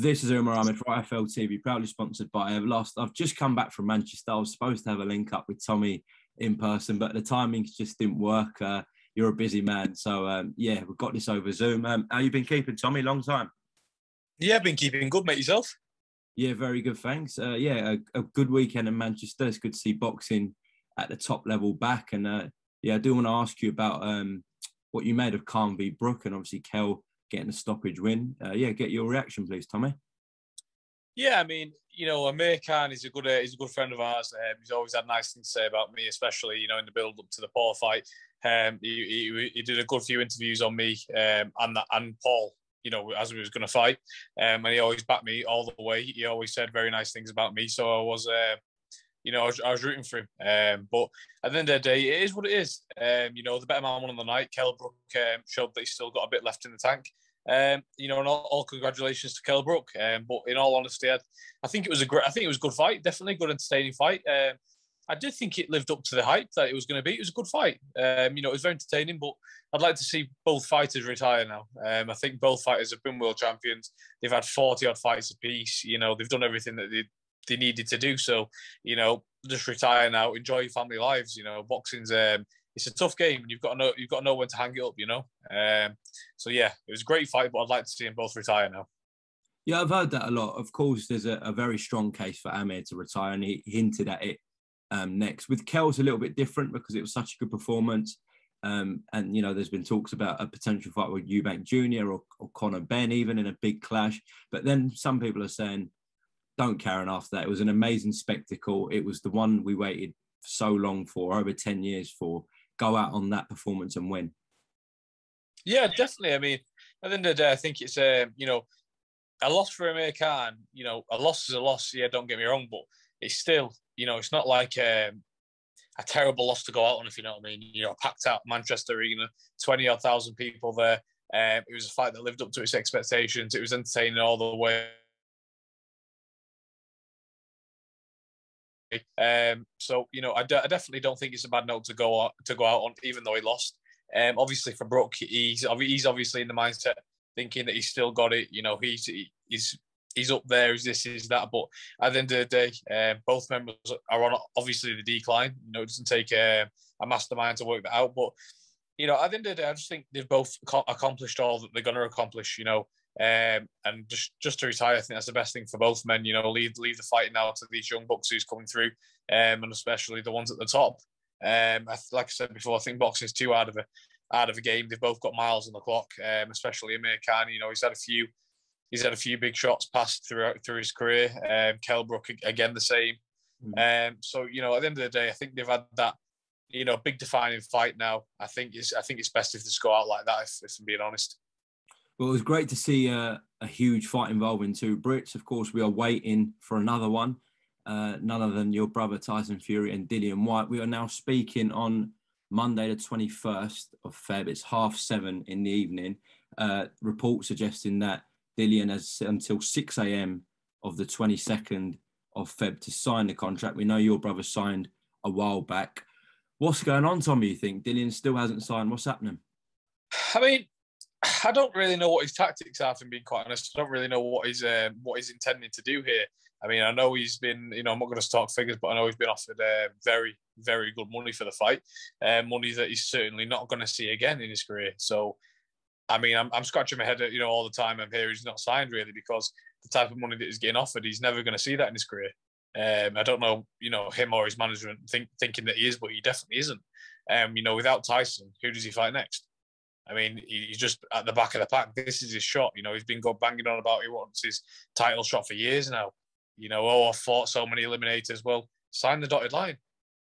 This is Umar Ahmed for IFL TV, proudly sponsored by Everlast. I've just come back from Manchester. I was supposed to have a link up with Tommy in person, but the timings just didn't work. Uh, you're a busy man, so um, yeah, we've got this over Zoom. Um, how you been keeping, Tommy? Long time. Yeah, I've been keeping good, mate. Yourself? Yeah, very good. Thanks. Uh, yeah, a, a, good weekend in Manchester. It's good to see boxing at the top level back, and uh, yeah, I do want to ask you about um, what you made of Khan v Brook, and obviously Kell getting a stoppage win. Uh, yeah, get your reaction, please, Tommy. Yeah, I mean, you know, Amir Khan is a good uh, he's a good friend of ours. Um, he's always had nice things to say about me, especially you know in the build up to the Paul fight. Um, he, he, he, did a good few interviews on me um, and that, and Paul. You know, as we was going to fight, um, and he always backed me all the way. He always said very nice things about me, so I was, uh, you know, I was, I was, rooting for him. Um, but at the end of the day, it is what it is. Um, you know, the better man won on the night. Kell Brook um, showed that he's still got a bit left in the tank. Um, you know, and all, all, congratulations to Kell Brook. Um, but in all honesty, I, I, think it was a great. I think it was a good fight. Definitely good, entertaining fight. Um, I did think it lived up to the hype that it was going to be. It was a good fight. Um, you know, it was very entertaining. But I'd like to see both fighters retire now. Um, I think both fighters have been world champions. They've had forty odd fights apiece. You know, they've done everything that they they needed to do. So, you know, just retire now, enjoy your family lives. You know, boxing's um, it's a tough game. And you've got to know you've got to know when to hang it up. You know. Um, so yeah, it was a great fight, but I'd like to see them both retire now. Yeah, I've heard that a lot. Of course, there's a, a very strong case for Amir to retire, and he hinted at it um, next. With Kell's a little bit different because it was such a good performance. Um, and you know, there's been talks about a potential fight with Eubank Jr. or, or Conor Benn, even in a big clash. But then some people are saying don't care after that. It was an amazing spectacle. It was the one we waited so long for, over 10 years for. Go out on that performance and win. Yeah, definitely. I mean, at the end of the day, I think it's a, um, you know, a loss for Amir Khan, you know, a loss is a loss. Yeah, don't get me wrong, but it's still, you know, it's not like um, a terrible loss to go out on, if you know what I mean. You know, packed out Manchester Arena, 20 odd thousand people there. Um, it was a fight that lived up to its expectations. It was entertaining all the way Um, so you know, I, d- I definitely don't think it's a bad note to go out, to go out on, even though he lost. Um, obviously for Brook, he's he's obviously in the mindset thinking that he's still got it. You know, he's he's he's up there. Is this is that? But at the end of the day, um, both members are on obviously the decline. You know, it doesn't take a, a mastermind to work that out. But you know, at the end of the day, I just think they've both accomplished all that they're going to accomplish. You know, um, and just just to retire, I think that's the best thing for both men. You know, leave leave the fighting now to these young boxers coming through, um, and especially the ones at the top. Um, like I said before, I think boxing is too out of a out of a game. They've both got miles on the clock, um, especially Amir Khan. You know, he's had a few he's had a few big shots passed throughout through his career. Um, Kell Brook again the same. Mm. Um, so you know, at the end of the day, I think they've had that you know big defining fight now. I think it's I think it's best if they just go out like that. If, if I'm being honest. Well, it was great to see uh, a huge fight involving two Brits. Of course, we are waiting for another one. Uh, none other than your brother Tyson Fury and Dillian Whyte. We are now speaking on Monday, the 21st of Feb. It's half seven in the evening. Uh, report suggesting that Dillian has until 6 a.m. of the 22nd of Feb to sign the contract. We know your brother signed a while back. What's going on, Tommy? You think Dillian still hasn't signed? What's happening? I mean, I don't really know what his tactics are. To being quite honest, I don't really know what he's um, what he's intending to do here. I mean, I know he's been, you know, I'm not going to talk figures, but I know he's been offered uh, very, very good money for the fight, uh, money that he's certainly not going to see again in his career. So, I mean, I'm, I'm scratching my head, you know, all the time. I'm here. He's not signed really because the type of money that he's getting offered, he's never going to see that in his career. Um, I don't know, you know, him or his management think, thinking that he is, but he definitely isn't. Um, you know, without Tyson, who does he fight next? I mean, he's just at the back of the pack. This is his shot. You know, he's been banging on about he wants his title shot for years now. You know, oh, I've fought so many eliminators. Well, sign the dotted line.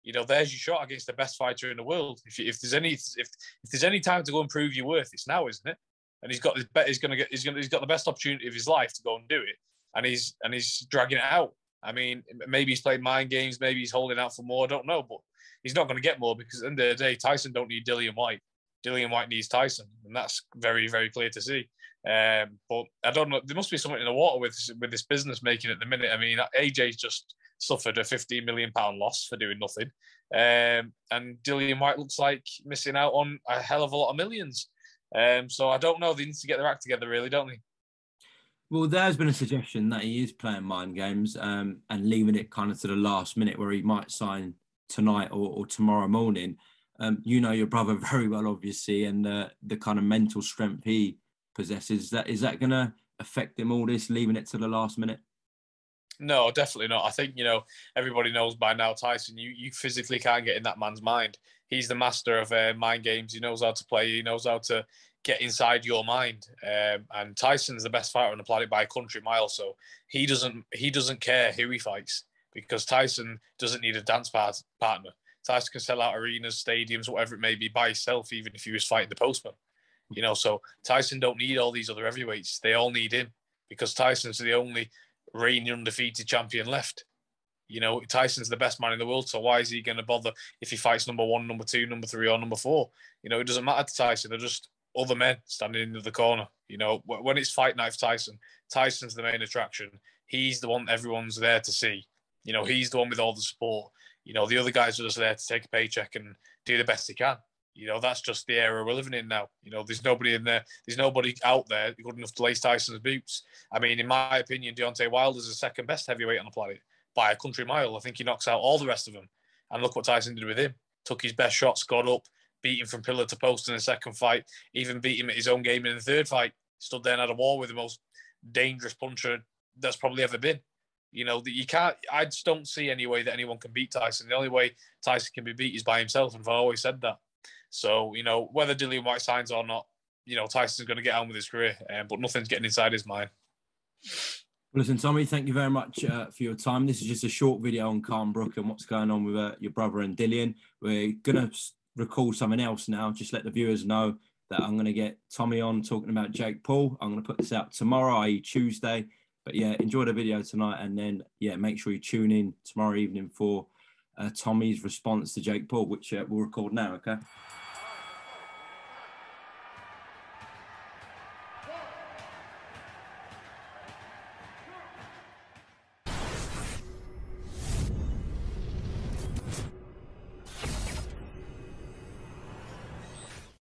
You know, there's your shot against the best fighter in the world. If, if there's any if, if there's any time to go and prove your worth, it's now, isn't it? And he's got his bet. He's gonna get. He's gonna. He's got the best opportunity of his life to go and do it. And he's and he's dragging it out. I mean, maybe he's played mind games. Maybe he's holding out for more. I don't know, but he's not going to get more because at the end of the day, Tyson don't need Dillian Whyte. Dillian Whyte needs Tyson, and that's very, very clear to see. Um, but I don't know. There must be something in the water with with this business making at the minute. I mean, AJ's just suffered a 15 million pound loss for doing nothing, um, and Dillian Whyte looks like missing out on a hell of a lot of millions. Um, so I don't know. They need to get their act together, really, don't they? Well, there's been a suggestion that he is playing mind games um, and leaving it kind of to the last minute where he might sign tonight or, or tomorrow morning. Um, you know your brother very well, obviously, and the the kind of mental strength he possesses. That is that going to affect him all this, leaving it to the last minute? No, definitely not. I think you know everybody knows by now, Tyson. You you physically can't get in that man's mind. He's the master of uh, mind games. He knows how to play. He knows how to get inside your mind. Um, and Tyson's the best fighter on the planet by a country mile. So he doesn't he doesn't care who he fights because Tyson doesn't need a dance part, partner. Tyson can sell out arenas, stadiums, whatever it may be by himself, even if he was fighting the postman. You know, so Tyson don't need all these other heavyweights. They all need him because Tyson's the only reigning undefeated champion left. You know, Tyson's the best man in the world, so why is he going to bother if he fights number one, number two, number three, or number four? You know, it doesn't matter to Tyson. They're just other men standing in the corner. You know, when it's fight night for Tyson, Tyson's the main attraction. He's the one everyone's there to see. You know, he's the one with all the support. You know, the other guys are just there to take a paycheck and do the best they can. You know, that's just the era we're living in now. You know, there's nobody in there, there's nobody out there good enough to lace Tyson's boots. I mean, in my opinion, Deontay Wilder's the second best heavyweight on the planet by a country mile. I think he knocks out all the rest of them. And look what Tyson did with him. Took his best shots, got up, beat him from pillar to post in the second fight, even beat him at his own game in the third fight. Stood there and had a war with the most dangerous puncher that's probably ever been. You know, that you can't, I just don't see any way that anyone can beat Tyson. The only way Tyson can be beat is by himself. And I've always said that. So, you know, whether Dillian Whyte signs or not, you know, Tyson's going to get on with his career, um, but nothing's getting inside his mind. Listen, Tommy, thank you very much uh, for your time. This is just a short video on Khan Brook and what's going on with uh, your brother and Dillian. We're going to recall something else now. Just let the viewers know that I'm going to get Tommy on talking about Jake Paul. I'm going to put this out tomorrow, i.e., Tuesday. But yeah, enjoy the video tonight, and then yeah, make sure you tune in tomorrow evening for uh, Tommy's response to Jake Paul, which uh, we'll record now. Okay.